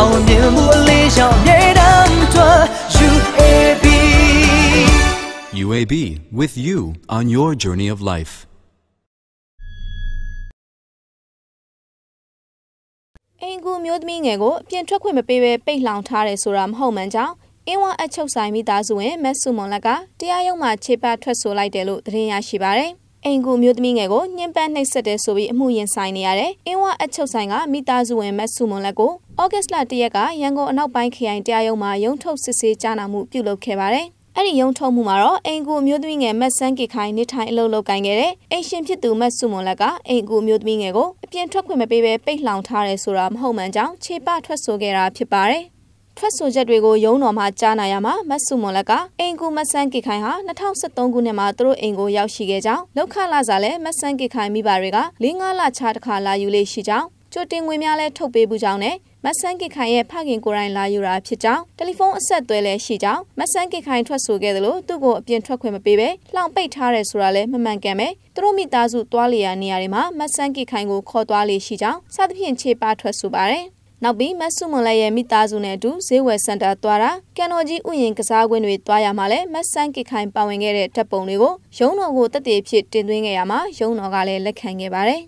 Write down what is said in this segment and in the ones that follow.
အောင်မြင်မှုအလေးရှောင်အမြဲတမ်းထွက် UAB UAB with you on your journey of life. အိမ်ကူမျိုးသမီးငယ်ကိုအပြင်ထွက်ခွင့်မပေးဘဲပိတ်လှောင်ထားတယ်ဆိုတာမဟုတ်မှန်ကြောင်းအင်းဝအချုပ်ဆိုင်မိသားစုဝင်မက်ဆုမွန်လက်ကတရားရုံးမှာခြေပတ်ထွက်ဆိုလိုက်တယ်လို့သတင်းရရှိပါတယ်။ အိမ်ကူမျိုးသမီးငယ်ကိုညှဉ်းပန်းနှိပ်စက်တယ်ဆိုပြီးအမှုရင်ဆိုင်နေရတဲ့အင်းဝအချုပ်ဆိုင်ကမိသားစုဝင်မက်ဆုမွန်လက်ကိုဩဂတ်စ်လ၁ရက်ကရန်ကုန်အနောက်ပိုင်းခရိုင်တရားရုံးမှာရုံးထုတ်စစ်ဆေးကြားနာမှုပြုလုပ်ခဲ့ပါတယ်။အဲ့ဒီရုံထုတ်မှုမှာတော့အိမ်ကူအမျိုးသမီးငယ်မက်ဆန်းကီခိုင်နေထိုင်အလုပ်လုပ်ကိုင်ခဲ့တဲ့အိမ်ရှင်ဖြစ်သူမက်ဆုမွန်လက်ကအိမ်ကူအမျိုးသမီးငယ်ကိုအပြင်ထွက်ခွင့်မပေးဘဲပိတ်လှောင်ထားတယ်ဆိုတာမဟုတ်မှန်ကြောင်းခြေပထွက်ဆိုခဲ့တာဖြစ်ပါတယ်။ ထွက်ဆိုချက်တွေကိုရုံးတော်မှာကြားနာရမှာမတ်ဆုမွန်လက်ကအိမ်ကူမဆန်းကီခိုင်ဟာ2013ခုနှစ်မှာသူတို့အိမ်ကိုရောက်ရှိခဲ့ကြောင်းလောက်ခလာစားလဲမဆန်းကီခိုင်မိဘတွေက၄၅လချတစ်ခါလာယူလေးရှိကြောင်းကြိုတင်ငွေများလဲထုတ်ပေးပူကြောင်းနဲ့မဆန်းကစ်ခိုင်ရဲ့ဖခင်ကိုယ်တိုင်လာယူတာဖြစ်ကြောင်းတယ်လီဖုန်းအဆက်အသွယ်လည်းရှိကြောင်းမဆန်းကစ်ခိုင်ထွက်ဆိုခဲ့သလိုသူ့ကိုအပြင်ထွက်ခွင့်မပေးပဲလှောင်ပိတ်ထားတယ်ဆိုတာလည်းမမှန်ကန်ပဲသူတို့မိသားစုတွားလျာနေရာတွေမှာမဆန်းကစ်ခိုင်ကိုခေါ်သွားလေရှိကြောင်းစသဖြင့်ခြေပါထွက်ဆိုပါတယ် နောက်ပြီးမဆုမွန်လည်းရဲ့မိသားစုနဲ့အတူဈေးဝယ်စင်တာသွားတာကန်တော်ကြီးဥယျာဉ်ကစားကွင်းတွေသွားရမှာလဲမဆန်းကစ်ခိုင်ပါဝင်ခဲ့တဲ့တပ်ပုံတွေကိုရုံးတော်ကိုတက်တည်ဖြစ်တင်သွင်းခဲ့ရမှာရုံးတော်ကလည်းလက်ခံခဲ့ပါတယ်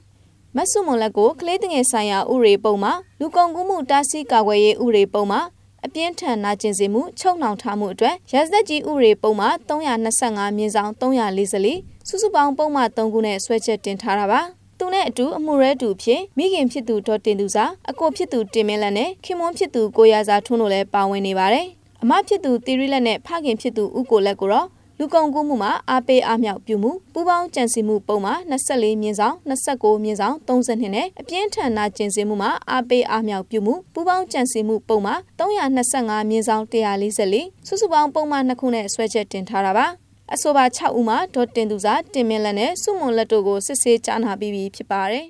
မဆုမွန်လက်ကိုကလေးတငယ်ဆိုင်ရာဥရေပုံမှာလူကုန်ကူးမှုတားဆီးကာကွယ်ရေးဥရေပုံမှာအပြင်းထန်နာကျင်စေမှုချုပ်နှောင်ထားမှုအတွက်ရာဇသက်ကြီးဥရေပုံမှာ325မြင်းဆောင်344စုစုပေါင်းပုံမှာ3ခုနဲ့ဆွဲချက်တင်ထားတာပါသူ နဲ့အတူအမှုရဲတူဖြစ်မိခင်ဖြစ်သူဒေါ်တင်သူစာအကိုဖြစ်သူတင်မင်းလက်နဲ့ခင်မွန်းဖြစ်သူကိုရစာထွန်းတို့လည်းပါဝင်နေပါတယ်အမဖြစ်သူတီရီလက်နဲ့ဖခင်ဖြစ်သူဥကိုလက်ကိုတော့လူကုန်ကူးမှုမှာအားပေးအားမြောက်ပြုမှုပူးပေါင်းကြံစည်မှုပုံမှာ24မြင်းဆောင်29မြင်းဆောင်32နဲ့အပြင်းထန်နာကျင်စည်မှုမှာအားပေးအားမြောက်ပြုမှုပူးပေါင်းကြံစည်မှုပုံမှာ325မြင်းဆောင်144စုစုပေါင်းပုံမှာ2ခုနဲ့ဆွဲချက်တင်ထားတာပါ အဆိုပါ6ဦးမှာဒေါ်တင်သူစာတင်မင်းလက်နဲ့စုမွန်လက်တို့ကိုစစ်ဆေးကြားနာပြီးပြီဖြစ်ပါတယ်